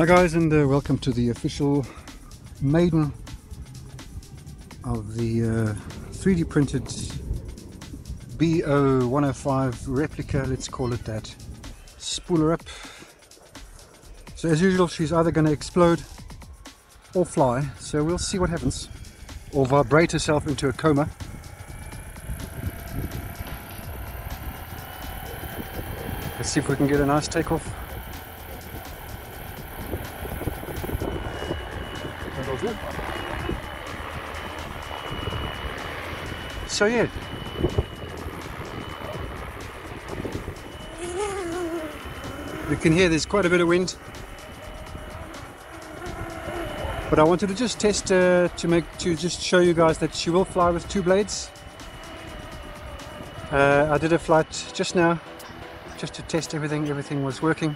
Hi guys and uh, welcome to the official maiden of the uh, 3D printed BO105 replica, let's call it that. Spool her up. So as usual she's either going to explode or fly, so we'll see what happens. Or vibrate herself into a coma. Let's see if we can get a nice takeoff. So yeah. You can hear there's quite a bit of wind. But I wanted to just test uh, to make to just show you guys that she will fly with two blades. Uh, I did a flight just now, just to test everything. Everything was working,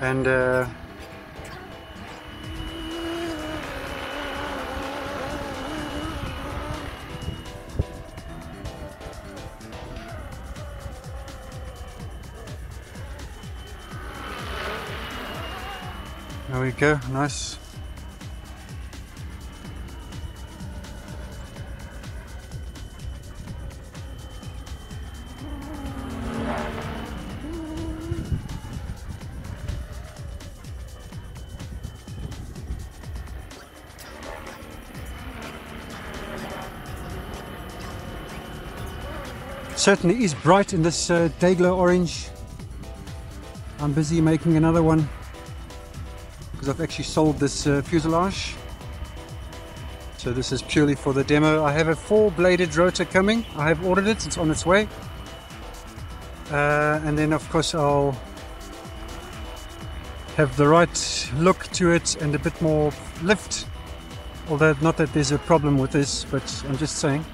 and uh, There we go, nice. Certainly is bright in this uh, Dayglow orange. I'm busy making another one because I've actually sold this uh, fuselage. So this is purely for the demo. I have a four-bladed rotor coming. I have ordered it, it's on its way. Uh, and then of course I'll have the right look to it and a bit more lift. Although not that there's a problem with this, but I'm just saying.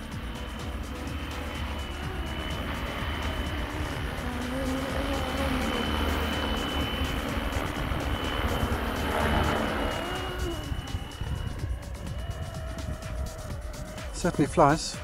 Certainly flies.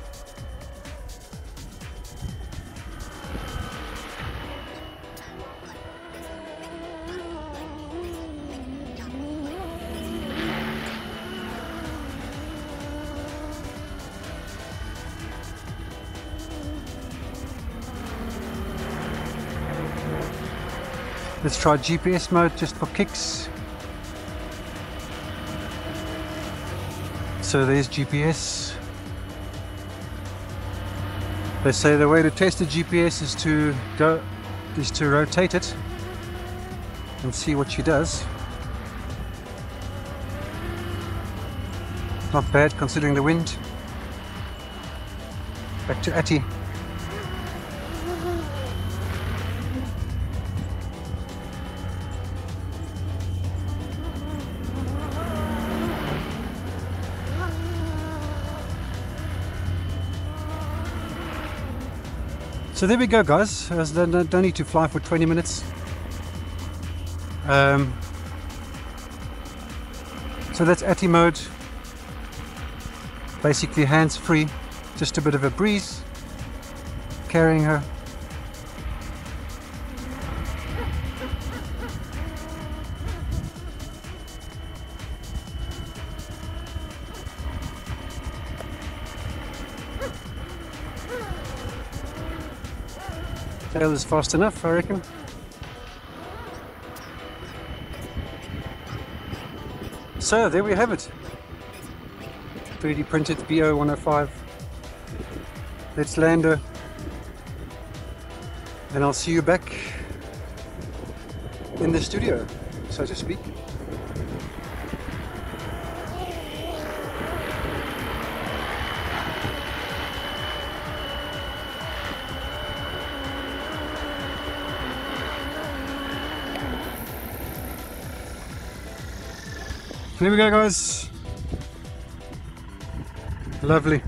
Let's try GPS mode just for kicks. So there's GPS. They say the way to test the GPS is to go is to rotate it and see what she does. Not bad considering the wind. Back to ATTI. So there we go guys, don't need to fly for 20 minutes. Um, so that's ATTI mode, basically hands free, just a bit of a breeze, carrying her. Tail is fast enough, I reckon. So there we have it. 3D printed BO105. Let's land her. And I'll see you back in the studio, so to speak. Here we go guys. Lovely.